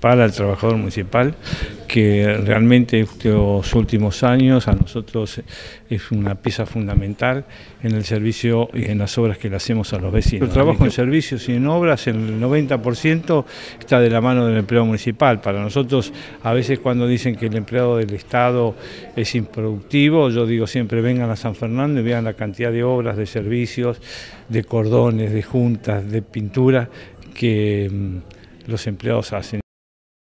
para el trabajador municipal, que realmente estos últimos años a nosotros es una pieza fundamental en el servicio y en las obras que le hacemos a los vecinos. El trabajo en servicios y en obras, el 90% está de la mano del empleado municipal. Para nosotros, a veces cuando dicen que el empleado del Estado es improductivo, yo digo siempre vengan a San Fernando y vean la cantidad de obras, de servicios, de cordones, de juntas, de pintura que mm, los empleados hacen.